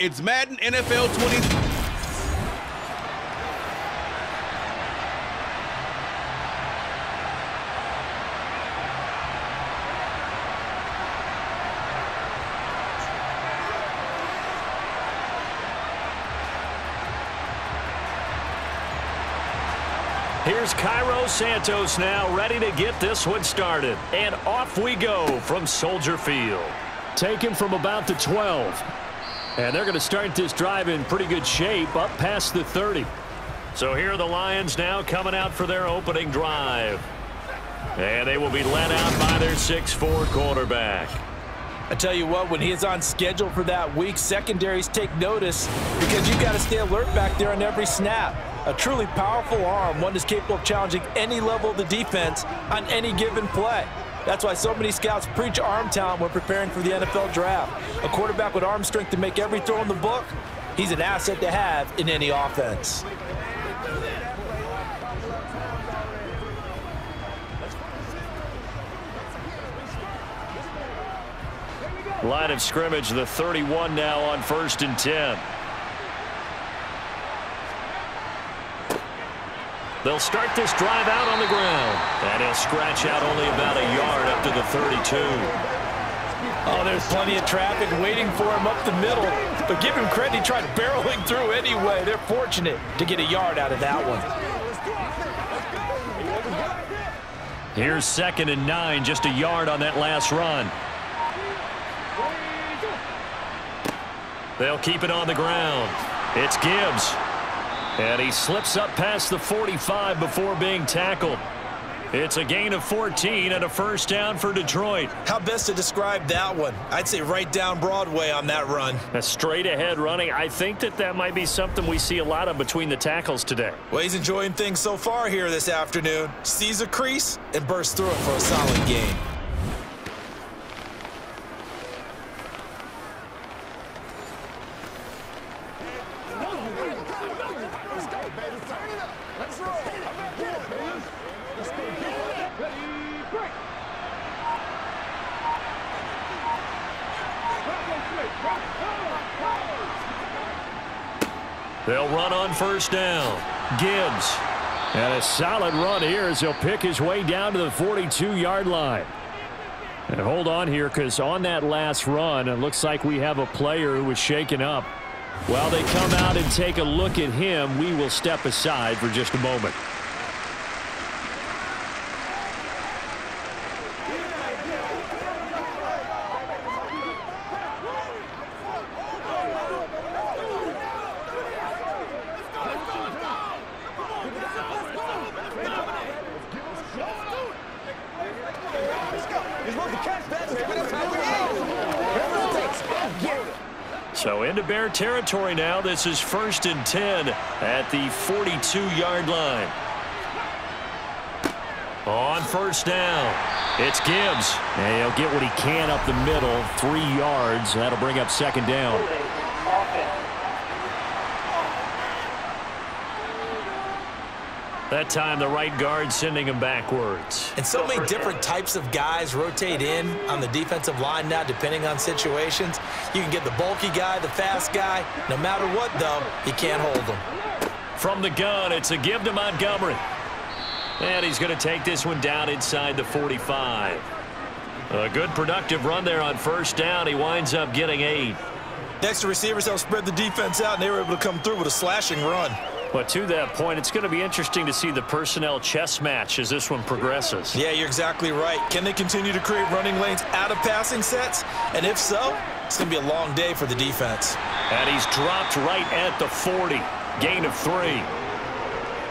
It's Madden NFL 20. Here's Cairo Santos now ready to get this one started. And off we go from Soldier Field. Taken from about the 12. And they're going to start this drive in pretty good shape up past the 30. So here are the Lions now coming out for their opening drive. And they will be led out by their 6'4 quarterback. I tell you what, when he's on schedule for that week, secondaries take notice because you've got to stay alert back there on every snap. A truly powerful arm, one that's capable of challenging any level of the defense on any given play. That's why so many scouts preach arm talent when preparing for the NFL draft. A quarterback with arm strength to make every throw in the book, he's an asset to have in any offense. Line of scrimmage, the 31 now on first and 10. They'll start this drive out on the ground. And he'll scratch out only about a yard up to the 32. Oh, there's plenty of traffic waiting for him up the middle. But give him credit, he tried barreling through anyway. They're fortunate to get a yard out of that one. Here's second and nine, just a yard on that last run. They'll keep it on the ground. It's Gibbs. And he slips up past the 45 before being tackled. It's a gain of 14 and a first down for Detroit. How best to describe that one? I'd say right down Broadway on that run. A straight ahead running. I think that that might be something we see a lot of between the tackles today. Well, he's enjoying things so far here this afternoon. Sees a crease and bursts through it for a solid gain. They'll run on first down. Gibbs. And a solid run here as he'll pick his way down to the 42-yard line. And hold on here because on that last run, it looks like we have a player who was shaken up. While they come out and take a look at him, we will step aside for just a moment. Bear territory now. This is first and 10 at the 42-yard line. On first down, it's Gibbs. And he'll get what he can up the middle, three yards. That'll bring up second down. That time, the right guard sending him backwards. And so many different types of guys rotate in on the defensive line now, depending on situations. You can get the bulky guy, the fast guy. No matter what, though, you can't hold them. From the gun, it's a give to Montgomery. And he's going to take this one down inside the 45. A good productive run there on first down. He winds up getting eight. Next to receivers help spread the defense out, and they were able to come through with a slashing run. But to that point, it's going to be interesting to see the personnel chess match as this one progresses. Yeah, you're exactly right. Can they continue to create running lanes out of passing sets? And if so, it's going to be a long day for the defense. And he's dropped right at the 40. Gain of three.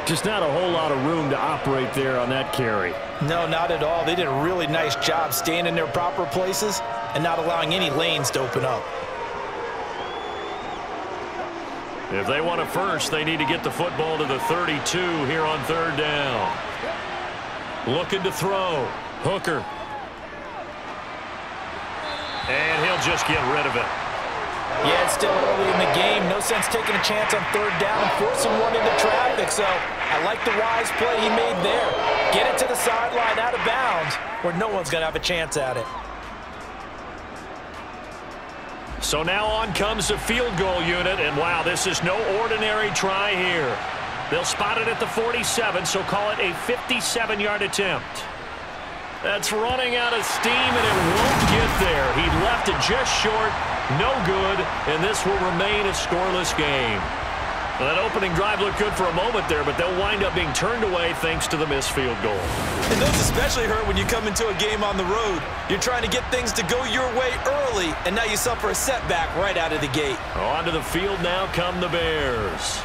Just not a whole lot of room to operate there on that carry. No, not at all. They did a really nice job staying in their proper places and not allowing any lanes to open up. If they want a first, they need to get the football to the 32 here on third down. Looking to throw. Hooker. And he'll just get rid of it. Yeah, it's still early in the game. No sense taking a chance on third down and forcing one into traffic. So I like the wise play he made there. Get it to the sideline out of bounds where no one's going to have a chance at it. So now on comes the field goal unit, and wow, this is no ordinary try here. They'll spot it at the 47, so call it a 57-yard attempt. That's running out of steam, and it won't get there. He left it just short, no good, and this will remain a scoreless game. Well, that opening drive looked good for a moment there, but they'll wind up being turned away thanks to the missed field goal. And those especially hurt when you come into a game on the road. You're trying to get things to go your way early, and now you suffer a setback right out of the gate. Onto the field now come the Bears.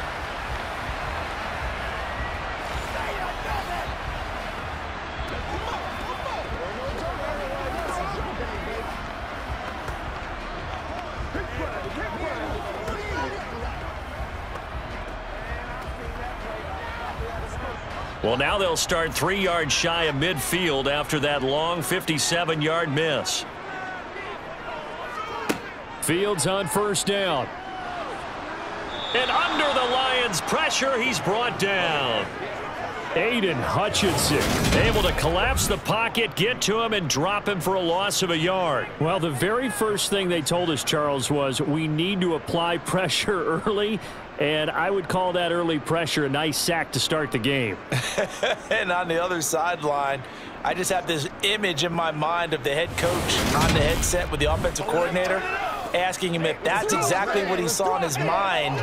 Well, now they'll start three yards shy of midfield after that long 57-yard miss. Fields on first down. And under the Lions' pressure, he's brought down. Aidan Hutchinson able to collapse the pocket, get to him, and drop him for a loss of a yard. Well, the very first thing they told us, Charles, was we need to apply pressure early, and I would call that early pressure a nice sack to start the game. and on the other sideline, I just have this image in my mind of the head coach on the headset with the offensive coordinator asking him if that's exactly what he saw in his mind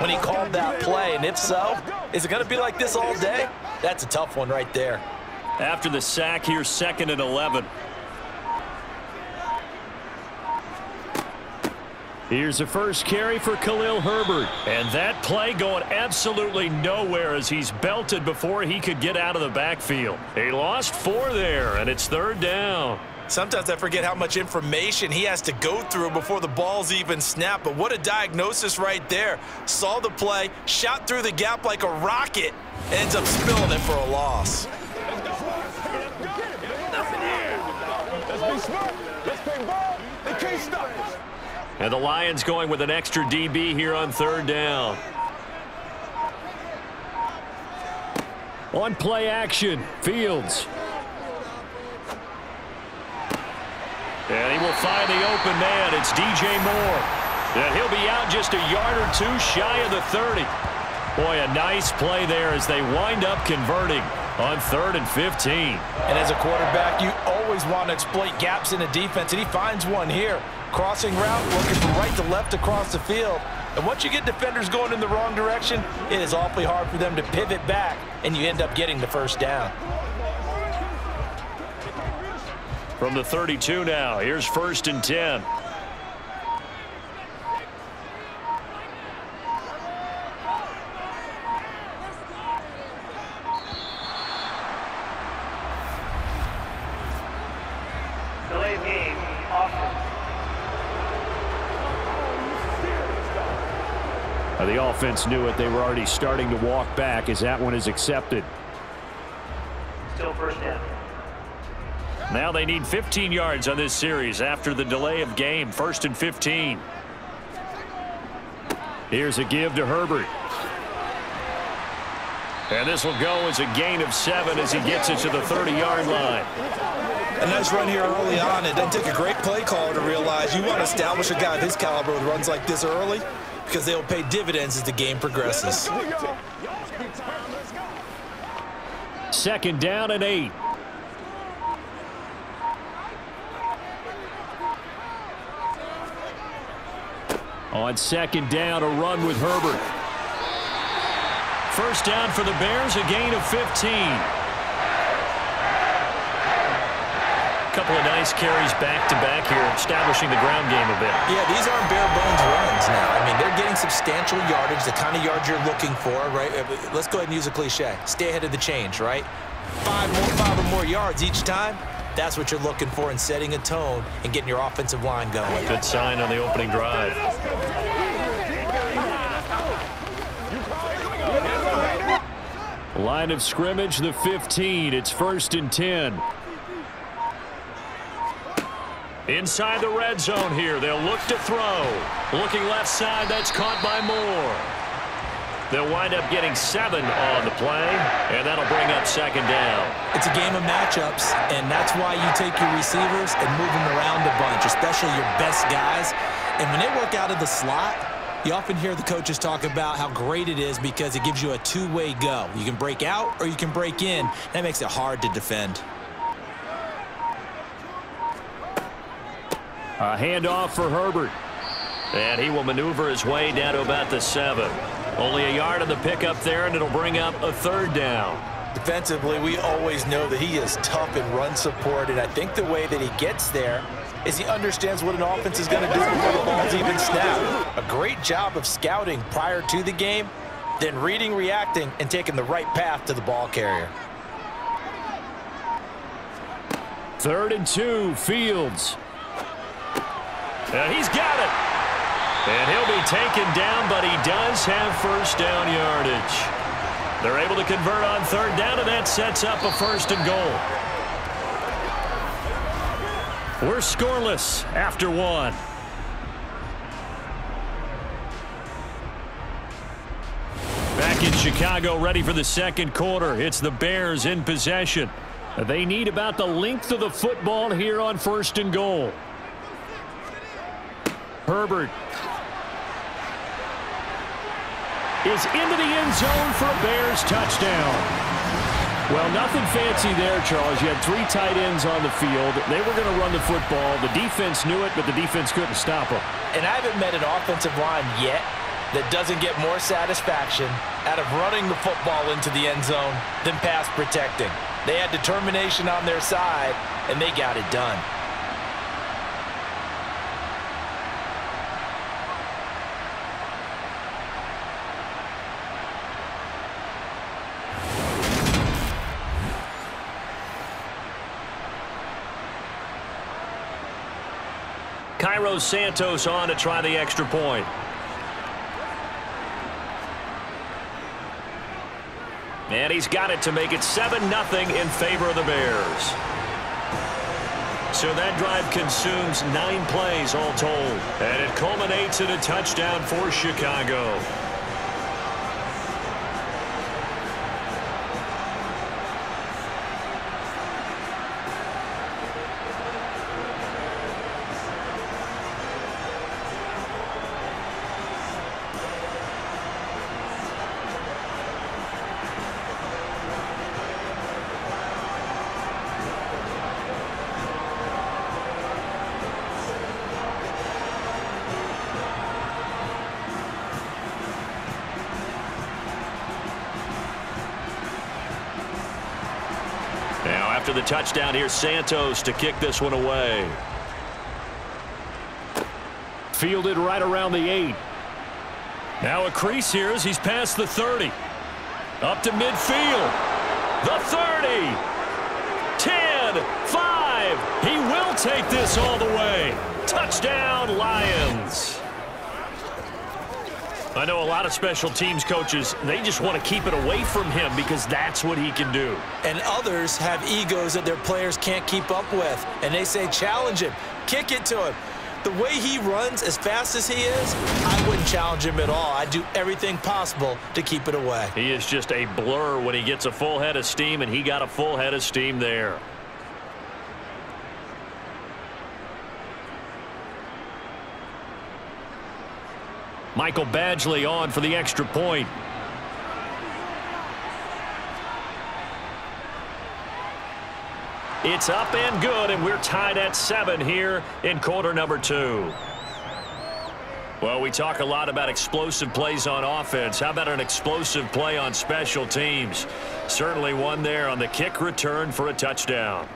when he called that play. And if so, is it going to be like this all day? That's a tough one right there. After the sack, here, second and 11. Here's the first carry for Khalil Herbert. And that play going absolutely nowhere as he's belted before he could get out of the backfield. He lost four there, and it's third down. Sometimes I forget how much information he has to go through before the ball's even snapped. But what a diagnosis right there. Saw the play, shot through the gap like a rocket, ends up spilling it for a loss. And the Lions going with an extra DB here on third down. On play action, Fields. And he will find the open man. It's DJ Moore. And he'll be out just a yard or two shy of the 30. Boy, a nice play there as they wind up converting on third and 15. And as a quarterback, you always want to exploit gaps in the defense, and he finds one here. Crossing route, looking from right to left across the field. And once you get defenders going in the wrong direction, it is awfully hard for them to pivot back, and you end up getting the first down. From the 32 now, here's first and 10. The offense knew it. They were already starting to walk back as that one is accepted. Still first down. Now they need 15 yards on this series after the delay of game. First and 15. Here's a give to Herbert. And this will go as a gain of seven as he gets it to the 30-yard line. A nice run here early on. It doesn't take a great play call to realize you want to establish a guy of his caliber with runs like this early because they'll pay dividends as the game progresses. Second down and eight. On second down, a run with Herbert. First down for the Bears, a gain of 15. Couple of nice carries back-to-back -back here, establishing the ground game a bit. Yeah, these aren't bare-bones runs now. I mean, they're getting substantial yardage, the kind of yards you're looking for, right? Uh, let's go ahead and use a cliche. Stay ahead of the change, right? Five, more, five or more yards each time, that's what you're looking for in setting a tone and getting your offensive line going. Good sign on the opening drive. Line of scrimmage, the 15. It's first and 10. Inside the red zone here. They'll look to throw. Looking left side. That's caught by Moore. They'll wind up getting seven on the play, and that'll bring up second down. It's a game of matchups, and that's why you take your receivers and move them around a bunch, especially your best guys. And when they work out of the slot, you often hear the coaches talk about how great it is because it gives you a two-way go. You can break out or you can break in. That makes it hard to defend. A handoff for Herbert. And he will maneuver his way down to about the seven. Only a yard of the pickup there, and it'll bring up a third down. Defensively, we always know that he is tough in run support, and I think the way that he gets there is he understands what an offense is going to do before the ball's even snapped. A great job of scouting prior to the game, then reading, reacting, and taking the right path to the ball carrier. Third and two, Fields. And he's got it. And he'll be taken down, but he does have first down yardage. They're able to convert on third down, and that sets up a first and goal. We're scoreless after one. Back in Chicago, ready for the second quarter. It's the Bears in possession. They need about the length of the football here on first and goal. Herbert is into the end zone for a Bears touchdown. Well, nothing fancy there, Charles. You had three tight ends on the field. They were going to run the football. The defense knew it, but the defense couldn't stop them. And I haven't met an offensive line yet that doesn't get more satisfaction out of running the football into the end zone than pass protecting. They had determination on their side, and they got it done. Cairo Santos on to try the extra point. And he's got it to make it 7-0 in favor of the Bears. So that drive consumes nine plays all told. And it culminates in a touchdown for Chicago. Touchdown. here. Santos to kick this one away. Fielded right around the eight. Now a crease here as he's past the 30. Up to midfield. The 30. 10, 5. He will take this all the way. Touchdown, Lions. I know a lot of special teams coaches, they just want to keep it away from him because that's what he can do. And others have egos that their players can't keep up with. And they say, challenge him, kick it to him. The way he runs as fast as he is, I wouldn't challenge him at all. I'd do everything possible to keep it away. He is just a blur when he gets a full head of steam, and he got a full head of steam there. Michael Badgley on for the extra point. It's up and good, and we're tied at seven here in quarter number two. Well, we talk a lot about explosive plays on offense. How about an explosive play on special teams? Certainly one there on the kick return for a touchdown.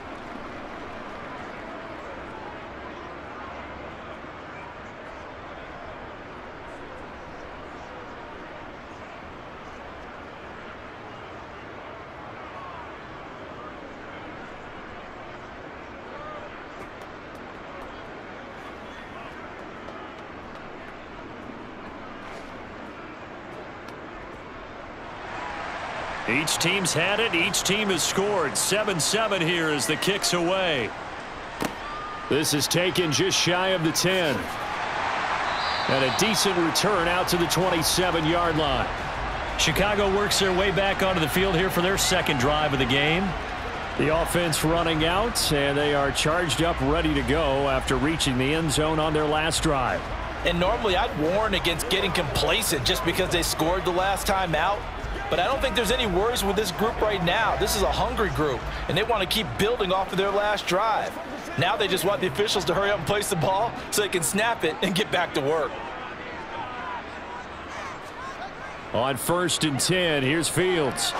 Each team's had it. Each team has scored. 7-7 here as the kicks away. This is taken just shy of the 10. And a decent return out to the 27-yard line. Chicago works their way back onto the field here for their second drive of the game. The offense running out, and they are charged up, ready to go after reaching the end zone on their last drive. And normally I'd warn against getting complacent just because they scored the last time out. But I don't think there's any worries with this group right now. This is a hungry group, and they want to keep building off of their last drive. Now they just want the officials to hurry up and place the ball so they can snap it and get back to work. On first and 10, here's Fields.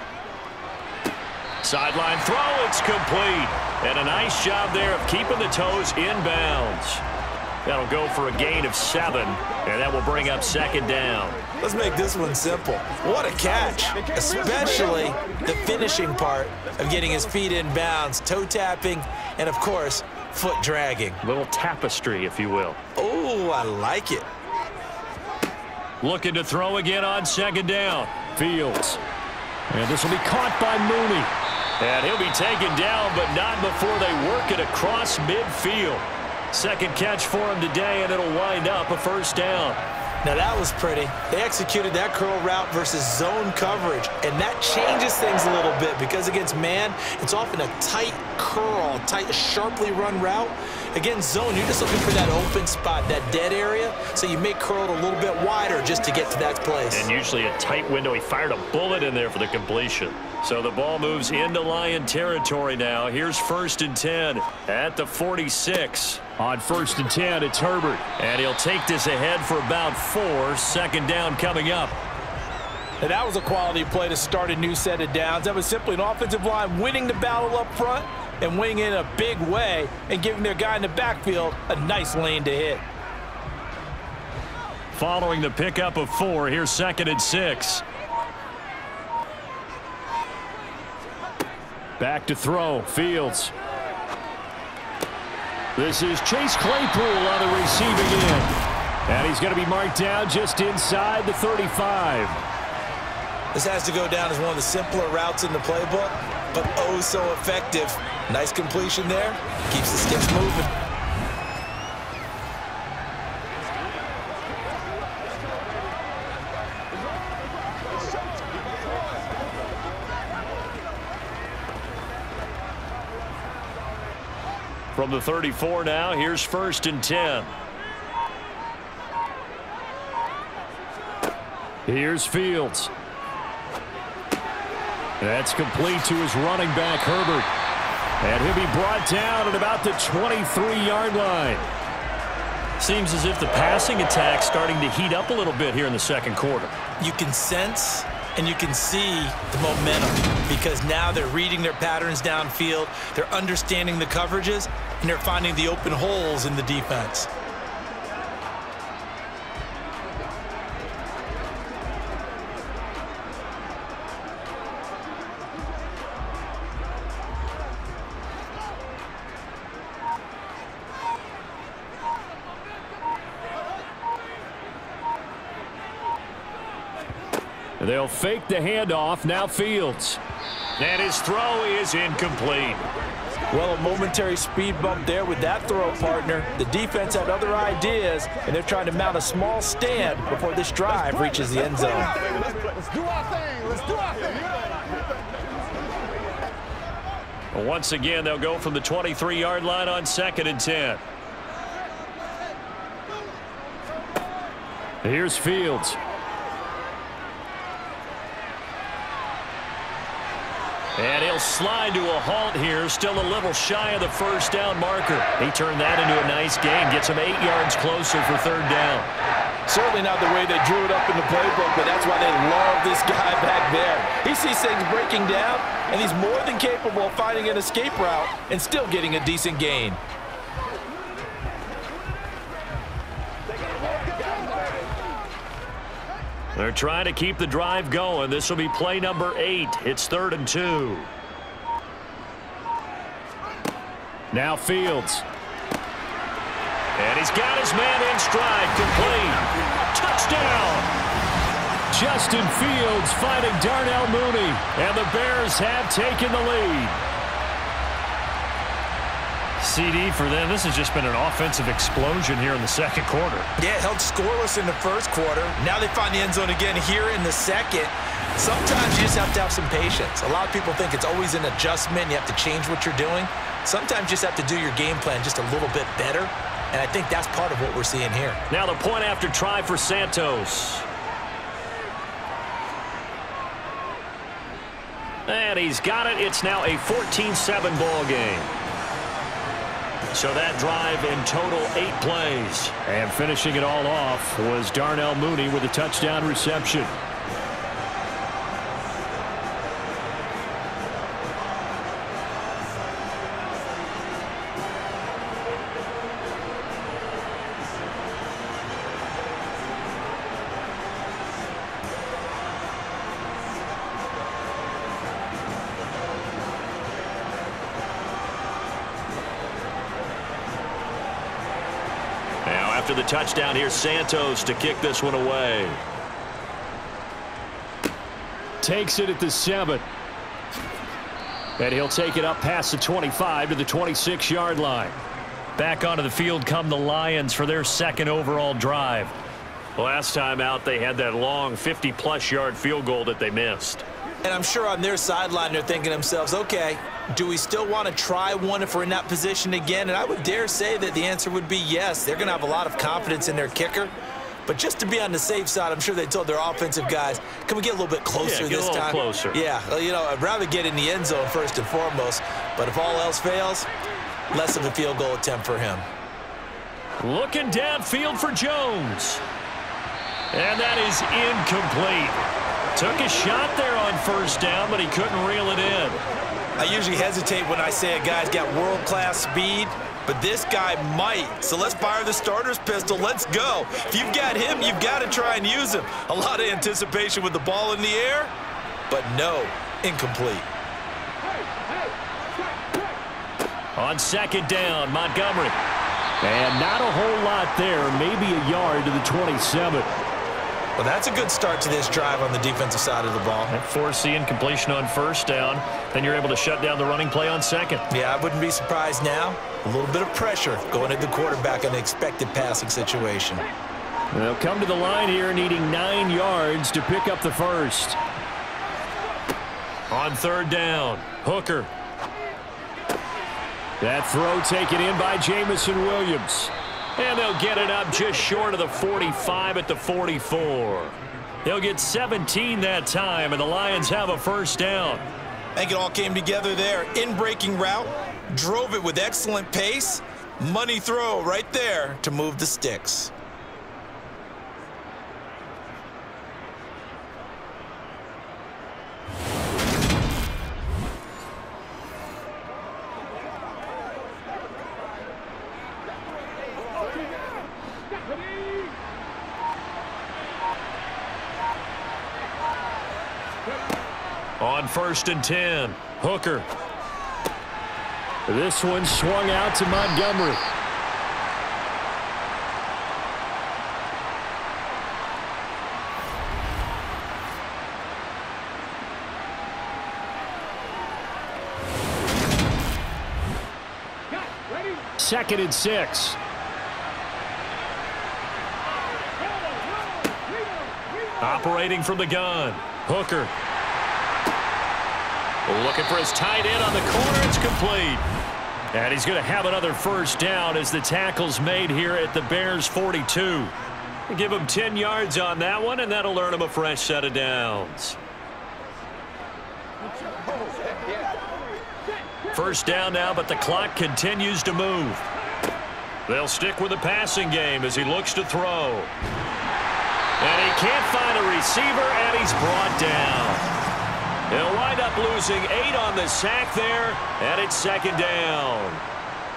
Sideline throw, it's complete. And a nice job there of keeping the toes inbounds. That'll go for a gain of seven, and that will bring up second down. Let's make this one simple. What a catch, especially the finishing part of getting his feet in bounds, toe tapping, and of course, foot dragging. Little tapestry, if you will. Oh, I like it. Looking to throw again on second down. Fields. And this will be caught by Mooney. And he'll be taken down, but not before they work it across midfield. Second catch for him today, and it'll wind up a first down. Now that was pretty. They executed that curl route versus zone coverage, and that changes things a little bit because against man, it's often a tight curl, tight, sharply run route. Against zone, you're just looking for that open spot, that dead area, so you make curl it a little bit wider just to get to that place. And usually a tight window. He fired a bullet in there for the completion. So the ball moves into Lion territory now. Here's first and 10 at the 46. On first and 10, it's Herbert. And he'll take this ahead for about four. Second down coming up. And that was a quality play to start a new set of downs. That was simply an offensive line winning the battle up front and winning in a big way and giving their guy in the backfield a nice lane to hit. Following the pickup of four, here's second and six. Back to throw. Fields. This is Chase Claypool on the receiving end. And he's going to be marked down just inside the 35. This has to go down as one of the simpler routes in the playbook, but oh so effective. Nice completion there. Keeps the sticks moving. From the 34 now, here's first and 10. Here's Fields. That's complete to his running back, Herbert. And he'll be brought down at about the 23-yard line. Seems as if the passing attack's starting to heat up a little bit here in the second quarter. You can sense and you can see the momentum because now they're reading their patterns downfield, they're understanding the coverages, and they're finding the open holes in the defense. They'll fake the handoff. Now Fields. And his throw is incomplete. Well, a momentary speed bump there with that throw partner. The defense had other ideas, and they're trying to mount a small stand before this drive reaches the end zone. Let's do our thing. Let's do our thing. Once again, they'll go from the 23-yard line on second and 10. Here's Fields. And he'll slide to a halt here, still a little shy of the first down marker. He turned that into a nice gain, gets him eight yards closer for third down. Certainly not the way they drew it up in the playbook, but that's why they love this guy back there. He sees things breaking down, and he's more than capable of finding an escape route and still getting a decent gain. They're trying to keep the drive going. This will be play number eight. It's third and two. Now Fields. And he's got his man in stride. Complete. Touchdown. Justin Fields fighting Darnell Mooney. And the Bears have taken the lead. CD for them. This has just been an offensive explosion here in the second quarter. Yeah, held scoreless in the first quarter. Now they find the end zone again here in the second. Sometimes you just have to have some patience. A lot of people think it's always an adjustment. You have to change what you're doing. Sometimes you just have to do your game plan just a little bit better. And I think that's part of what we're seeing here. Now the point after try for Santos. And he's got it. It's now a 14-7 ball game. So that drive in total eight plays. And finishing it all off was Darnell Mooney with a touchdown reception. Touchdown, here. Santos to kick this one away. Takes it at the seven. And he'll take it up past the 25 to the 26-yard line. Back onto the field come the Lions for their second overall drive. Last time out, they had that long 50-plus yard field goal that they missed. And I'm sure on their sideline, they're thinking to themselves, okay, do we still want to try one if we're in that position again? And I would dare say that the answer would be yes. They're going to have a lot of confidence in their kicker. But just to be on the safe side, I'm sure they told their offensive guys, can we get a little bit closer yeah, this time? closer. Yeah, you know, I'd rather get in the end zone first and foremost. But if all else fails, less of a field goal attempt for him. Looking downfield for Jones. And that is incomplete. Took a shot there on first down, but he couldn't reel it in. I usually hesitate when I say a guy's got world-class speed, but this guy might. So let's fire the starter's pistol. Let's go. If you've got him, you've got to try and use him. A lot of anticipation with the ball in the air, but no, incomplete. On second down, Montgomery. And not a whole lot there, maybe a yard to the 27. Well, that's a good start to this drive on the defensive side of the ball. And force the incompletion on first down. Then you're able to shut down the running play on second. Yeah, I wouldn't be surprised now. A little bit of pressure going at the quarterback on an expected passing situation. They'll come to the line here needing nine yards to pick up the first. On third down, Hooker. That throw taken in by Jameson Williams. And they'll get it up just short of the 45 at the 44. They'll get 17 that time, and the Lions have a first down. I think it all came together there. In-breaking route, drove it with excellent pace. Money throw right there to move the sticks. On first and 10, Hooker. This one swung out to Montgomery. Second and six. Operating from the gun. Hooker Looking for his tight end on the corner. It's complete. And he's going to have another first down as the tackle's made here at the Bears 42. Give him 10 yards on that one, and that'll earn him a fresh set of downs. First down now, but the clock continues to move. They'll stick with the passing game as he looks to throw. And he can't find a receiver, and he's brought down. They'll wind up losing eight on the sack there, and it's second down.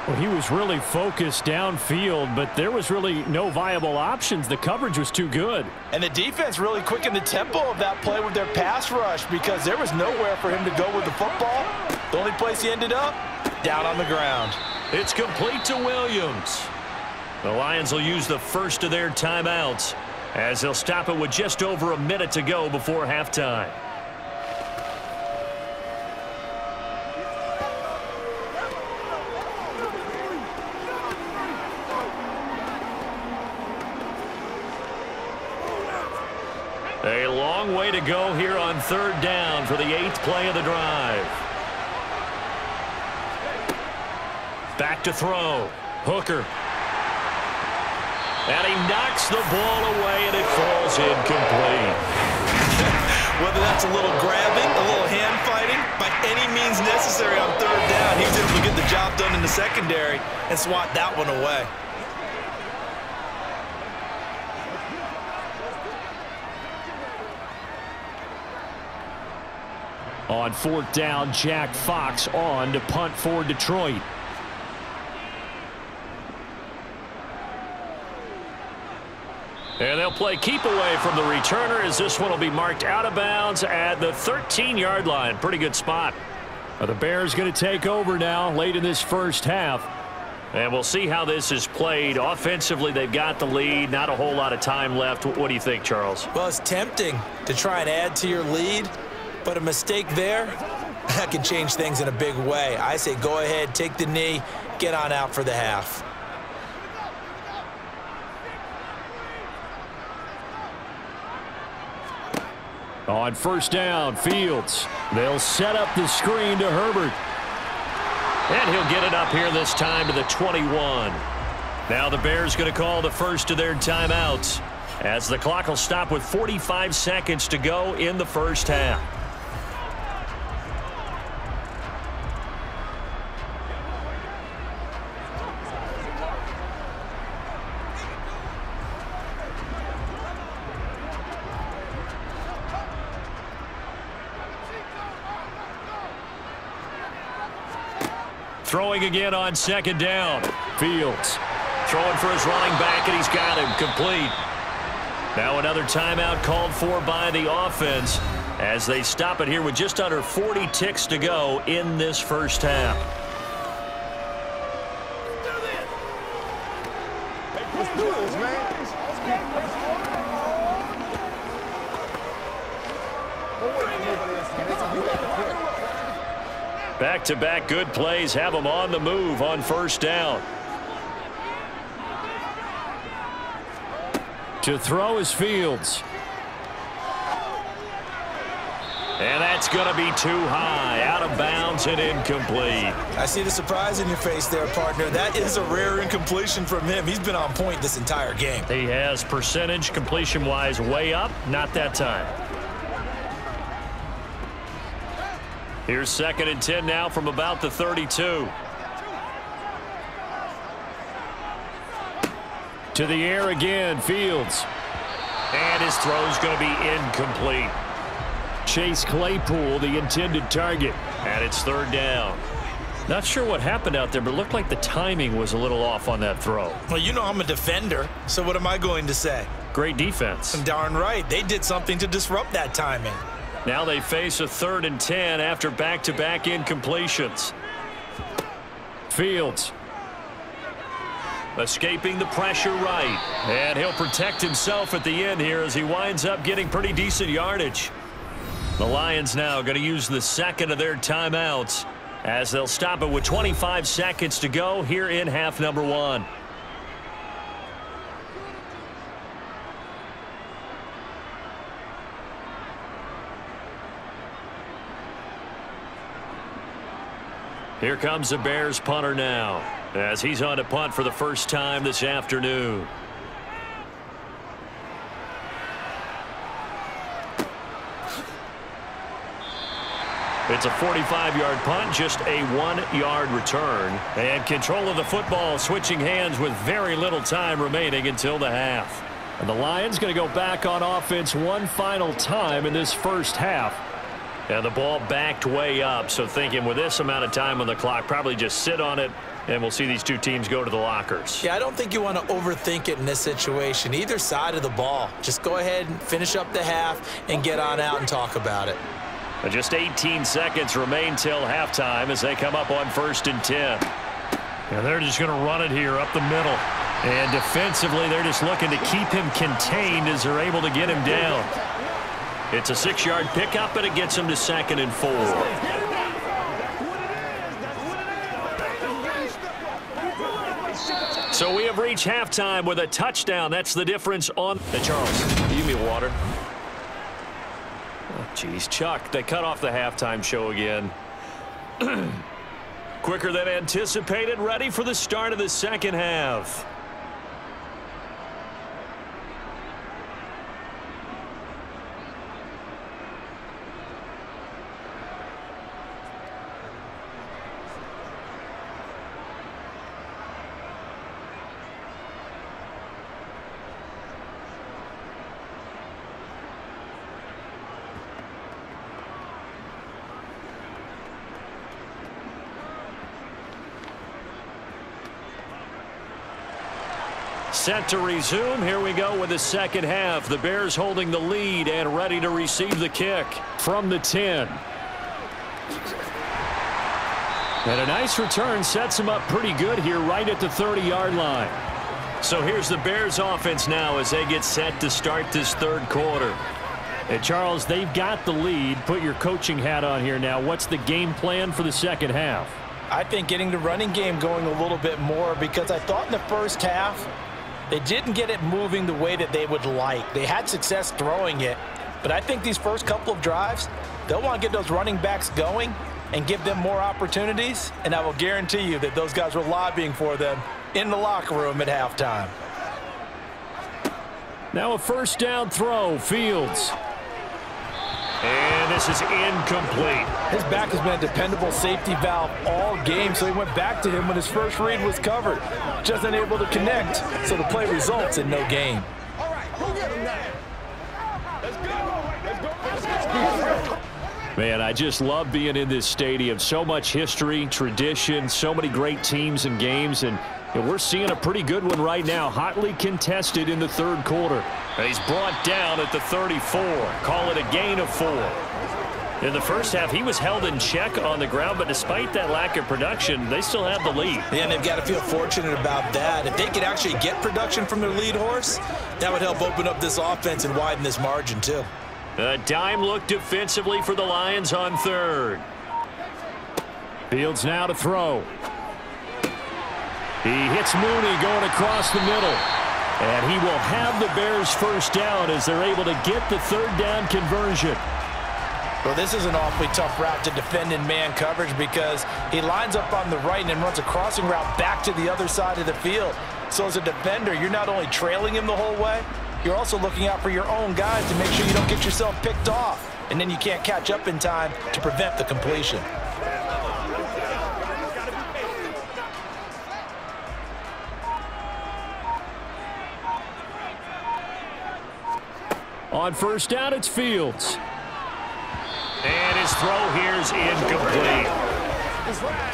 Well, he was really focused downfield, but there was really no viable options. The coverage was too good. And the defense really quickened the tempo of that play with their pass rush because there was nowhere for him to go with the football. The only place he ended up, down on the ground. It's complete to Williams. The Lions will use the first of their timeouts as they'll stop it with just over a minute to go before halftime. Long way to go here on third down for the eighth play of the drive. Back to throw. Hooker. And he knocks the ball away, and it falls incomplete. Whether that's a little grabbing, a little hand fighting, by any means necessary on third down, he was able to get the job done in the secondary and swat that one away. On fourth down, Jack Fox on to punt for Detroit. And they'll play keep away from the returner as this one will be marked out of bounds at the 13-yard line. Pretty good spot. The Bears going to take over now late in this first half. And we'll see how this is played. Offensively, they've got the lead. Not a whole lot of time left. What do you think, Charles? Well, it's tempting to try and add to your lead, but a mistake there, that can change things in a big way. I say go ahead, take the knee, get on out for the half. On first down, Fields. They'll set up the screen to Herbert. And he'll get it up here this time to the 21. Now the Bears going to call the first of their timeouts as the clock will stop with 45 seconds to go in the first half. Throwing again on second down. Fields. Throwing for his running back, and he's got him complete. Now another timeout called for by the offense as they stop it here with just under 40 ticks to go in this first half. Let's do this, man. Back-to-back good plays have them on the move on first down. To throw is Fields. And that's going to be too high, out of bounds and incomplete. I see the surprise in your face there, partner. That is a rare incompletion from him. He's been on point this entire game. He has percentage completion-wise way up, not that time. Here's second and 10 now from about the 32. To the air again, Fields. And his throw's going to be incomplete. Chase Claypool, the intended target. And it's third down. Not sure what happened out there, but it looked like the timing was a little off on that throw. Well, you know I'm a defender, so what am I going to say? Great defense. And darn right. They did something to disrupt that timing. Now they face a third and 10 after back-to-back -back incompletions. Fields. Escaping the pressure right. And he'll protect himself at the end here as he winds up getting pretty decent yardage. The Lions now going to use the second of their timeouts as they'll stop it with 25 seconds to go here in half number one. Here comes the Bears punter now as he's on to punt for the first time this afternoon. It's a 45-yard punt, just a one-yard return. And control of the football switching hands with very little time remaining until the half. And the Lions going to go back on offense one final time in this first half. And the ball backed way up, so thinking with this amount of time on the clock, probably just sit on it, and we'll see these two teams go to the lockers. Yeah, I don't think you want to overthink it in this situation. Either side of the ball. Just go ahead and finish up the half and get on out and talk about it. Just 18 seconds remain till halftime as they come up on first and 10. And they're just going to run it here up the middle. And defensively, they're just looking to keep him contained as they're able to get him down. It's a six-yard pickup, and it gets him to second and four. So we have reached halftime with a touchdown. That's the difference on the Charles. Give me water. Oh, geez, Chuck, they cut off the halftime show again. Quicker than anticipated, ready for the start of the second half. Set to resume. Here we go with the second half. The Bears holding the lead and ready to receive the kick from the 10. And a nice return sets them up pretty good here right at the 30-yard line. So here's the Bears offense now as they get set to start this third quarter. And Charles, they've got the lead. Put your coaching hat on here now. What's the game plan for the second half? I think getting the running game going a little bit more because I thought in the first half they didn't get it moving the way that they would like. They had success throwing it, but I think these first couple of drives, they'll want to get those running backs going and give them more opportunities, and I will guarantee you that those guys were lobbying for them in the locker room at halftime. Now a first down throw, Fields. And this is incomplete. His back has been a dependable safety valve all game, so he went back to him when his first read was covered. Just unable to connect, so the play results in no gain. All right, who get him now? Let's go. Let's go. Let's go. Man, I just love being in this stadium. So much history, tradition, so many great teams and games, and and we're seeing a pretty good one right now, hotly contested in the third quarter. He's brought down at the 34. Call it a gain of four. In the first half, he was held in check on the ground, but despite that lack of production, they still have the lead. Yeah, and they've got to feel fortunate about that. If they could actually get production from their lead horse, that would help open up this offense and widen this margin, too. A dime look defensively for the Lions on third. Fields now to throw. He hits Mooney going across the middle. And he will have the Bears first down as they're able to get the third down conversion. Well, this is an awfully tough route to defend in man coverage because he lines up on the right and runs a crossing route back to the other side of the field. So as a defender, you're not only trailing him the whole way, you're also looking out for your own guys to make sure you don't get yourself picked off. And then you can't catch up in time to prevent the completion. On first down, it's Fields. And his throw here is incomplete.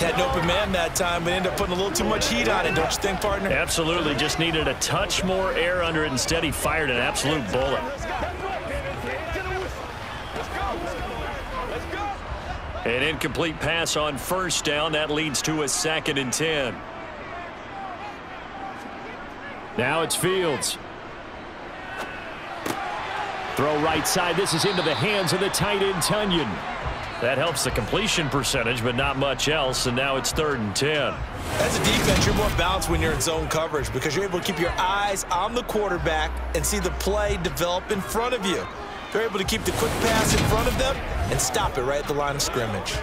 Had an open man that time, but ended up putting a little too much heat on it, don't you think, partner? Absolutely. Just needed a touch more air under it. Instead, he fired an absolute bullet. An incomplete pass on first down. That leads to a second and 10. Now it's Fields. Throw right side. This is into the hands of the tight end, Tonyan. That helps the completion percentage, but not much else, and now it's third and 10. As a defense, you're more balanced when you're in zone coverage because you're able to keep your eyes on the quarterback and see the play develop in front of you. They're able to keep the quick pass in front of them and stop it right at the line of scrimmage.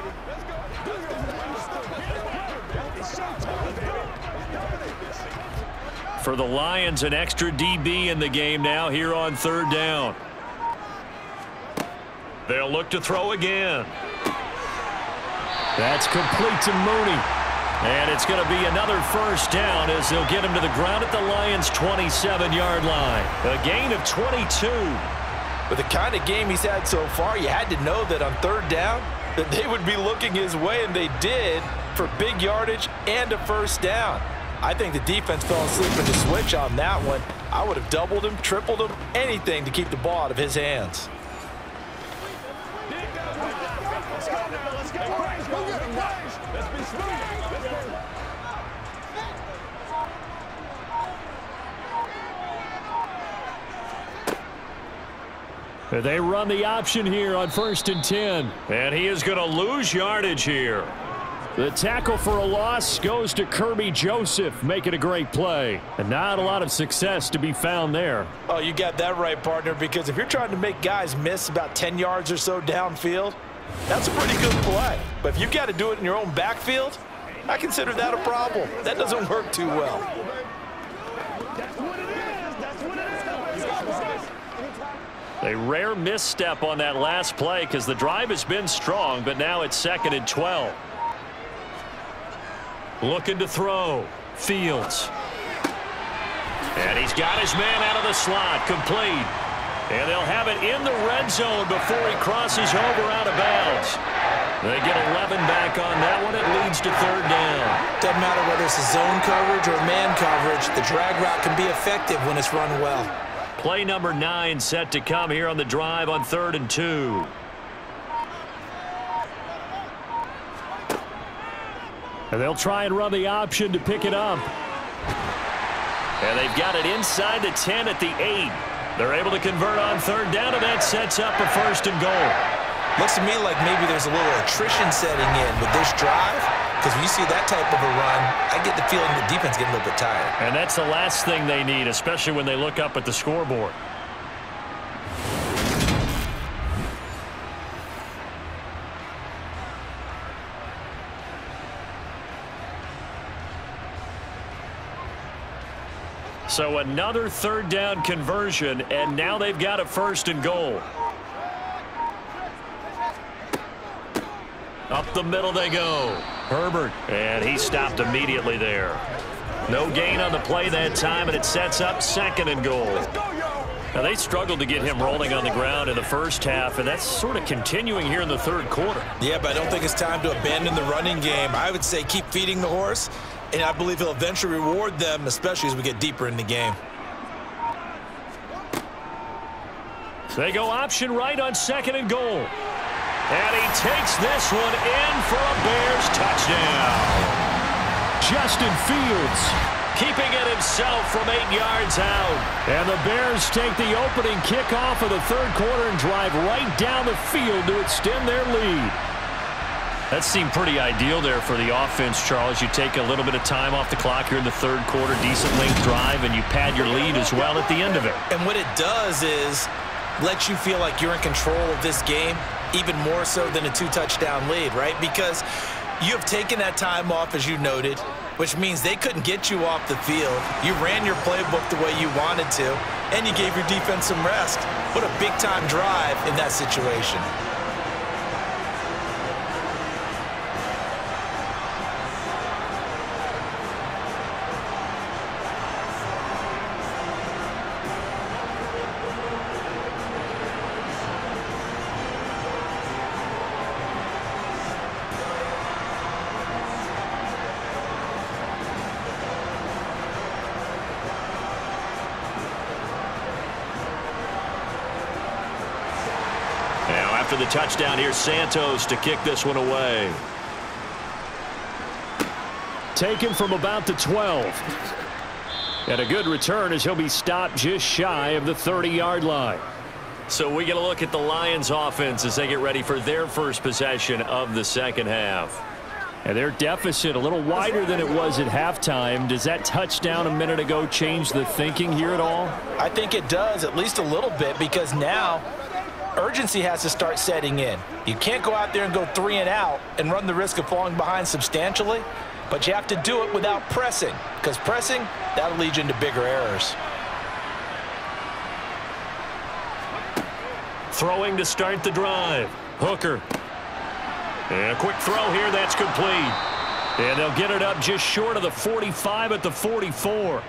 For the Lions, an extra DB in the game now here on third down. They'll look to throw again. That's complete to Mooney. And it's going to be another first down as they'll get him to the ground at the Lions' 27-yard line. A gain of 22. With the kind of game he's had so far, you had to know that on third down that they would be looking his way, and they did for big yardage and a first down. I think the defense fell asleep in the switch on that one. I would have doubled him, tripled him, anything to keep the ball out of his hands. They run the option here on first and 10. And he is going to lose yardage here. The tackle for a loss goes to Kerby Joseph, making a great play. And not a lot of success to be found there. Oh, you got that right, partner, because if you're trying to make guys miss about 10 yards or so downfield, that's a pretty good play. But if you've got to do it in your own backfield, I consider that a problem. That doesn't work too well. A rare misstep on that last play because the drive has been strong, but now it's second and 12. Looking to throw. Fields. And he's got his man out of the slot. Complete. And they'll have it in the red zone before he crosses over out of bounds. They get 11 back on that one. It leads to third down. Doesn't matter whether it's a zone coverage or man coverage. The drag route can be effective when it's run well. Play number nine set to come here on the drive on third and two. And they'll try and run the option to pick it up. And they've got it inside the 10 at the 8. They're able to convert on third down, and that sets up a first and goal. Looks to me like maybe there's a little attrition setting in with this drive. Because when you see that type of a run, I get the feeling the defense getting a little bit tired. And that's the last thing they need, especially when they look up at the scoreboard. So another third down conversion, and now they've got a first and goal. Up the middle they go. Herbert. And he stopped immediately there. No gain on the play that time, and it sets up second and goal. Now, they struggled to get him rolling on the ground in the first half, and that's sort of continuing here in the third quarter. Yeah, but I don't think it's time to abandon the running game. I would say keep feeding the horse, and I believe he'll eventually reward them, especially as we get deeper in the game. They go option right on second and goal. And he takes this one in for a Bears touchdown. Justin Fields keeping it himself from eight yards out. And the Bears take the opening kickoff of the third quarter and drive right down the field to extend their lead. That seemed pretty ideal there for the offense, Charles. You take a little bit of time off the clock here in the third quarter, decent length drive, and you pad your lead as well at the end of it. And what it does is let you feel like you're in control of this game even more so than a two-touchdown lead, right? Because you have taken that time off, as you noted, which means they couldn't get you off the field. You ran your playbook the way you wanted to, and you gave your defense some rest. What a big-time drive in that situation. After the touchdown. Here's Santos to kick this one away. Taken from about the 12. And a good return as he'll be stopped just shy of the 30-yard line. So we get a look at the Lions offense as they get ready for their first possession of the second half. And their deficit a little wider than it was at halftime. Does that touchdown a minute ago change the thinking here at all? I think it does, at least a little bit, because now urgency has to start setting in. You can't go out there and go three and out and run the risk of falling behind substantially, but you have to do it without pressing, because pressing, that'll lead you into bigger errors. Throwing to start the drive. Hooker. And a quick throw here, that's complete. And they'll get it up just short of the 45 at the 44.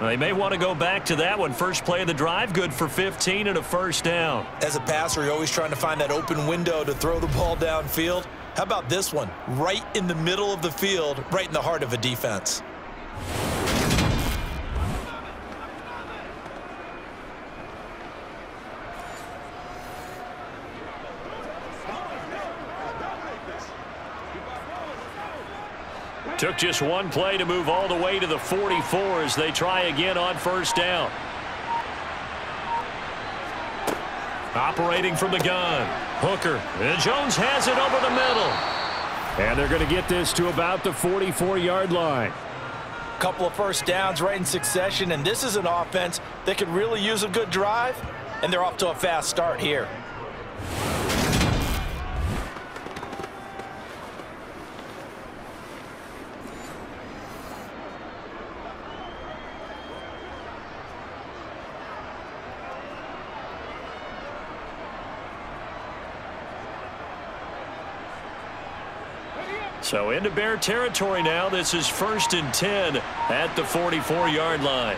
They may want to go back to that one. First play of the drive, good for 15 and a first down. As a passer, you're always trying to find that open window to throw the ball downfield. How about this one? Right in the middle of the field, right in the heart of a defense. Took just one play to move all the way to the 44 as they try again on first down. Operating from the gun. Hooker. And Jones has it over the middle. And they're going to get this to about the 44-yard line. Couple of first downs right in succession, and this is an offense that could really use a good drive, and they're off to a fast start here. So into Bear territory now. This is first and 10 at the 44-yard line.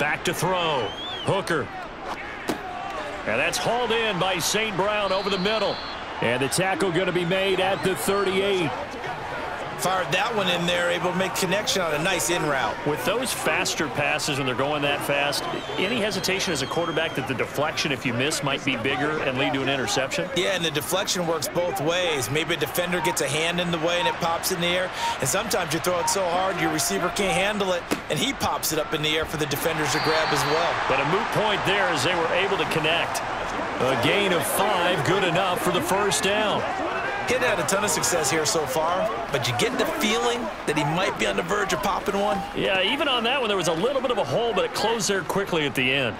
Back to throw. Hooker. And that's hauled in by St. Brown over the middle. And the tackle going to be made at the 38. Fired that one in there, able to make connection on a nice in route. With those faster passes when they're going that fast, any hesitation as a quarterback that the deflection, if you miss, might be bigger and lead to an interception? Yeah, and the deflection works both ways. Maybe a defender gets a hand in the way and it pops in the air. And sometimes you throw it so hard your receiver can't handle it, and he pops it up in the air for the defenders to grab as well. But a moot point there as they were able to connect. A gain of five, good enough for the first down. Kid had a ton of success here so far, but you get the feeling that he might be on the verge of popping one? Yeah, even on that one, there was a little bit of a hole, but it closed there quickly at the end.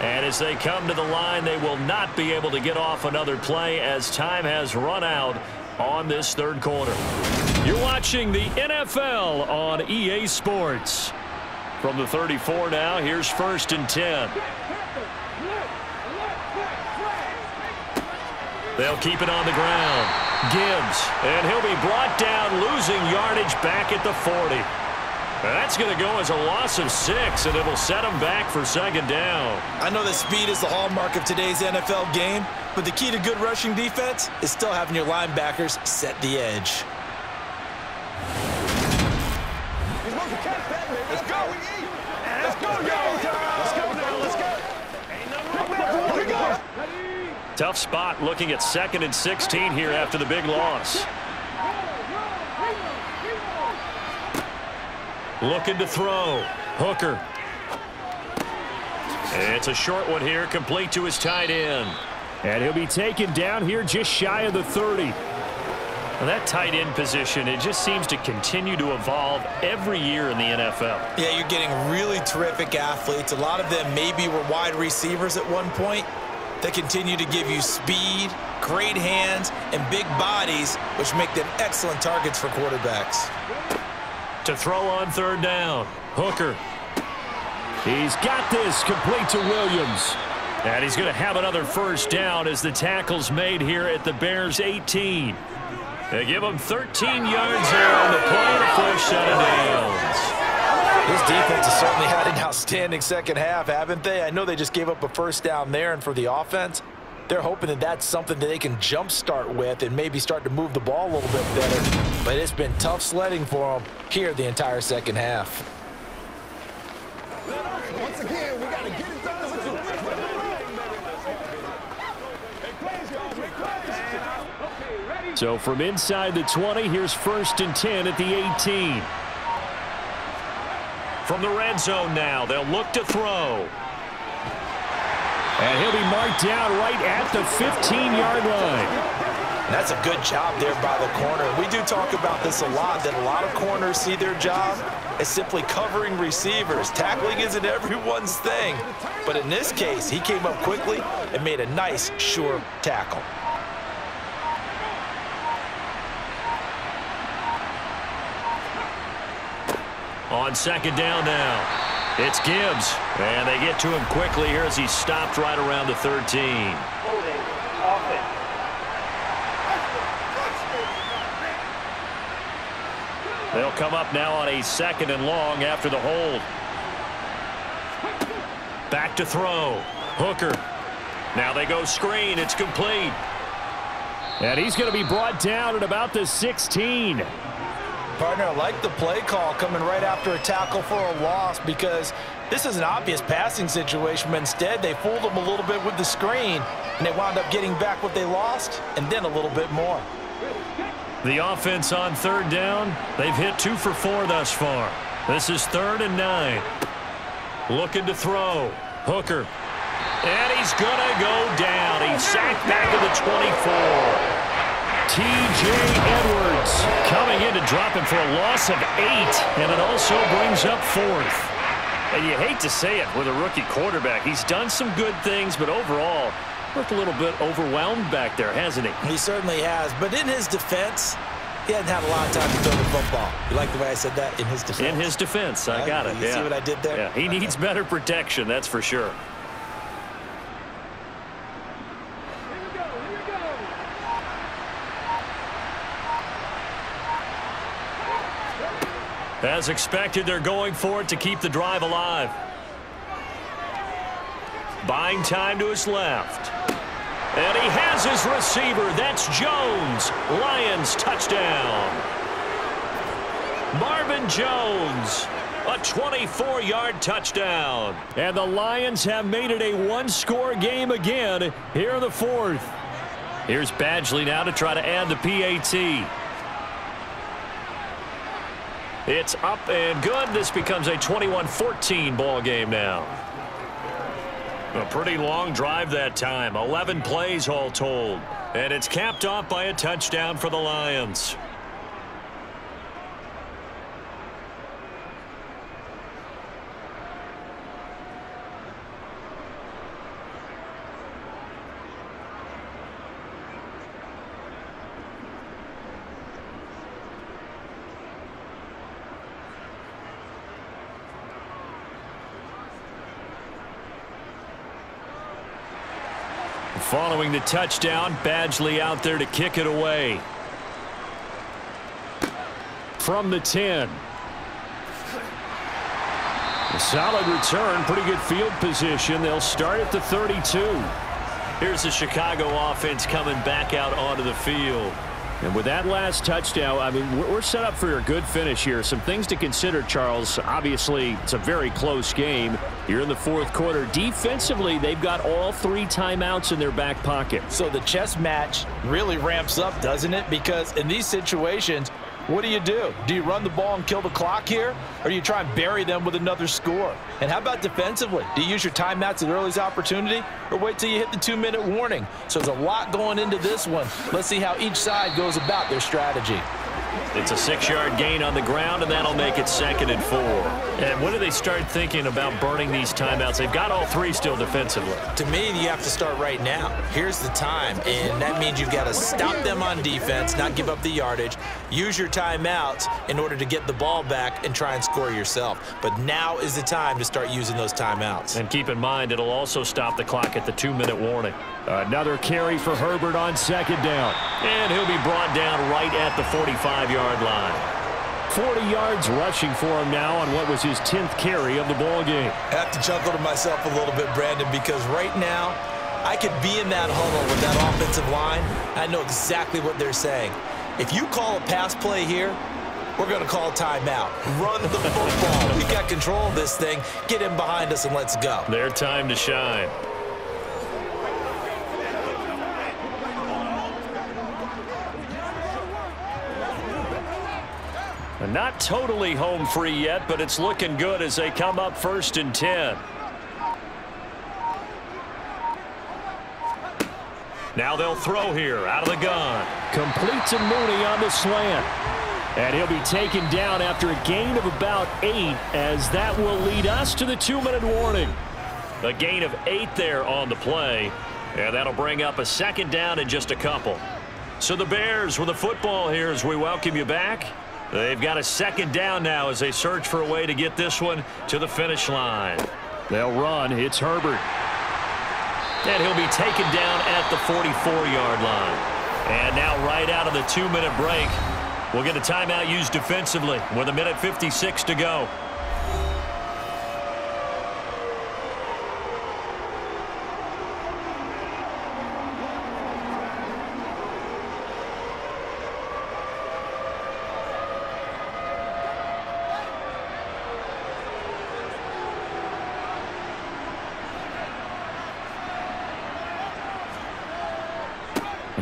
And as they come to the line, they will not be able to get off another play as time has run out on this third quarter. You're watching the NFL on EA Sports. From the 34 now, here's first and 10. They'll keep it on the ground. Gibbs, and he'll be brought down, losing yardage back at the 40. That's going to go as a loss of six, and it'll set him back for second down. I know that speed is the hallmark of today's NFL game, but the key to good rushing defense is still having your linebackers set the edge. Tough spot looking at second and 16 here after the big loss. Looking to throw. Hooker. It's a short one here, complete to his tight end. And he'll be taken down here just shy of the 30. Well, that tight end position, it just seems to continue to evolve every year in the NFL. Yeah, you're getting really terrific athletes. A lot of them maybe were wide receivers at one point, that continue to give you speed, great hands, and big bodies, which make them excellent targets for quarterbacks. To throw on third down, Hooker. He's got this complete to Williams. And he's going to have another first down as the tackle's made here at the Bears 18. They give him 13 yards there on the play and a set of downs. This defense has certainly had an outstanding second half, haven't they? I know they just gave up a first down there, and for the offense, they're hoping that that's something that they can jumpstart with and maybe start to move the ball a little bit better. But it's been tough sledding for them here the entire second half. Once again, we got to get it done. So from inside the 20, here's first and 10 at the 18. From the red zone now, they'll look to throw. And he'll be marked down right at the 15-yard line. That's a good job there by the corner. We do talk about this a lot, that a lot of corners see their job as simply covering receivers. Tackling isn't everyone's thing. But in this case, he came up quickly and made a nice, sure tackle. On second down now, it's Gibbs. And they get to him quickly here as he stopped right around the 13. They'll come up now on a second and long after the hold. Back to throw. Hooker. Now they go screen. It's complete. And he's going to be brought down at about the 16. Partner, I like the play call coming right after a tackle for a loss because this is an obvious passing situation, but instead they fooled them a little bit with the screen, and they wound up getting back what they lost and then a little bit more. The offense on third down, they've hit two for four thus far. This is third and nine. Looking to throw. Hooker. And he's going to go down. He's sacked back to the 24. T.J. Edwards coming in to drop him for a loss of eight, and it also brings up fourth. And you hate to say it with a rookie quarterback. He's done some good things, but overall, looked a little bit overwhelmed back there, hasn't he? He certainly has. But in his defense, he hadn't had a lot of time to throw the football. You like the way I said that? In his defense. In his defense. I got it. You yeah. see what I did there? Yeah, he needs better protection, that's for sure. As expected, they're going for it to keep the drive alive. Buying time to his left. And he has his receiver. That's Jones. Lions touchdown. Marvin Jones. A 24-yard touchdown. And the Lions have made it a one-score game again here in the fourth. Here's Badgley now to try to add the PAT. It's up and good. This becomes a 21-14 ball game now. A pretty long drive that time. 11 plays all told. And it's capped off by a touchdown for the Lions. Following the touchdown, Badgley out there to kick it away. From the 10. A solid return, pretty good field position. They'll start at the 32. Here's the Chicago offense coming back out onto the field. And with that last touchdown, I mean, we're set up for a good finish here. Some things to consider, Charles. Obviously, it's a very close game. You're in the fourth quarter, defensively, they've got all three timeouts in their back pocket. So the chess match really ramps up, doesn't it? Because in these situations, what do you do? Do you run the ball and kill the clock here? Or do you try and bury them with another score? And how about defensively? Do you use your timeouts at earliest opportunity? Or wait till you hit the two-minute warning? So there's a lot going into this one. Let's see how each side goes about their strategy. It's a six-yard gain on the ground, and that'll make it second and four. And when do they start thinking about burning these timeouts? They've got all three still defensively. To me, you have to start right now. Here's the time, and that means you've got to stop them on defense, not give up the yardage, use your timeouts in order to get the ball back and try and score yourself. But now is the time to start using those timeouts. And keep in mind, it'll also stop the clock at the two-minute warning. Another carry for Herbert on second down. And he'll be brought down right at the 45-yard line. 40 yards rushing for him now on what was his 10th carry of the ball game. I have to chuckle to myself a little bit, Brandon, because right now I could be in that huddle with that offensive line. I know exactly what they're saying. If you call a pass play here, we're going to call timeout. Run the football. We've got control of this thing. Get in behind us and let's go. Their time to shine. Not totally home free yet, but it's looking good as they come up first and 10. Now they'll throw here out of the gun. Complete to Mooney on the slant. And he'll be taken down after a gain of about eight as that will lead us to the two-minute warning. A gain of eight there on the play. And that'll bring up a second down in just a couple. So the Bears with the football here as we welcome you back. They've got a second down now as they search for a way to get this one to the finish line. They'll run. It's Herbert. And he'll be taken down at the 44-yard line. And now right out of the two-minute break, we'll get a timeout used defensively with a minute 56 to go.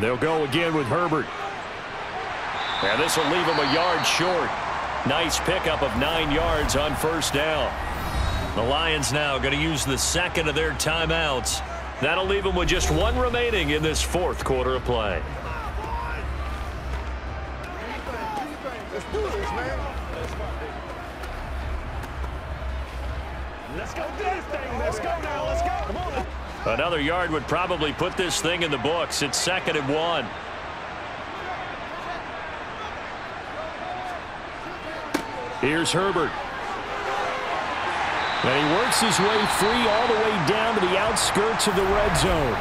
They'll go again with Herbert. And this will leave him a yard short. Nice pickup of nine yards on first down. The Lions now going to use the second of their timeouts. That'll leave them with just one remaining in this fourth quarter of play. Let's go this thing. Let's go now. Another yard would probably put this thing in the books. It's second and one. Here's Herbert. And he works his way free all the way down to the outskirts of the red zone.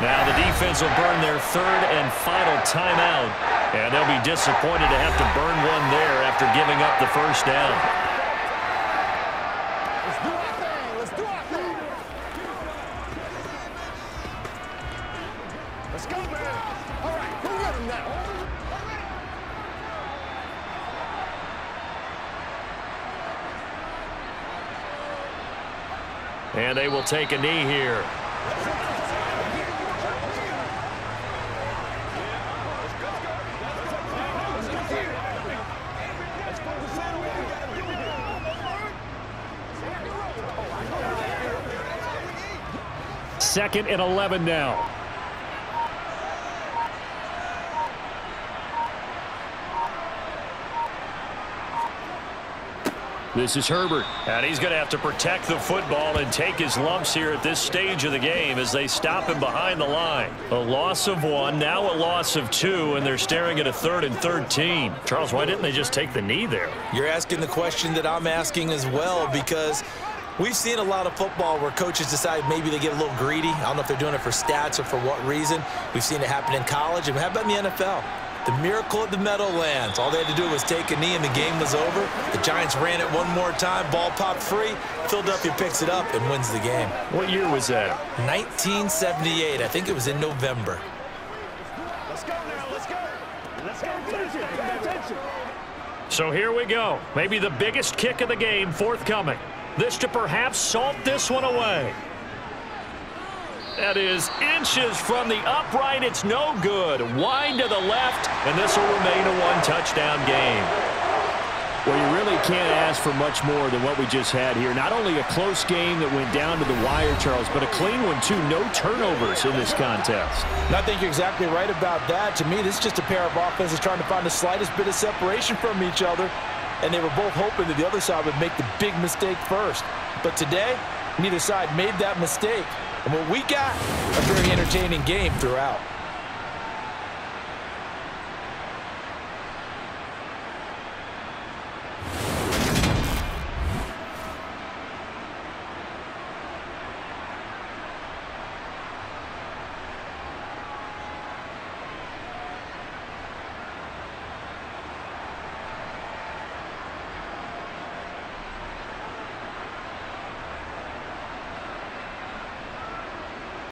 Now the defense will burn their third and final timeout. And they'll be disappointed to have to burn one there after giving up the first down. And they will take a knee here. Second and 11 now. This is Herbert. And he's going to have to protect the football and take his lumps here at this stage of the game as they stop him behind the line. A loss of one, now a loss of two, and they're staring at a third and 13. Charles, why didn't they just take the knee there? You're asking the question that I'm asking as well because we've seen a lot of football where coaches decide maybe they get a little greedy. I don't know if they're doing it for stats or for what reason. We've seen it happen in college. And how about in the NFL? The miracle at the Meadowlands. All they had to do was take a knee and the game was over. The Giants ran it one more time. Ball popped free. Philadelphia picks it up and wins the game. What year was that? 1978. I think it was in November. Let's go now. Let's go. Let's go. Attention. Attention. So here we go. Maybe the biggest kick of the game forthcoming. This to perhaps salt this one away. That is inches from the upright. It's no good. Wind to the left, and this will remain a one-touchdown game. Well, you really can't ask for much more than what we just had here. Not only a close game that went down to the wire, Charles, but a clean one, too. No turnovers in this contest. And I think you're exactly right about that. To me, this is just a pair of offenses trying to find the slightest bit of separation from each other. And they were both hoping that the other side would make the big mistake first. But today, neither side made that mistake. And what we got, a very entertaining game throughout.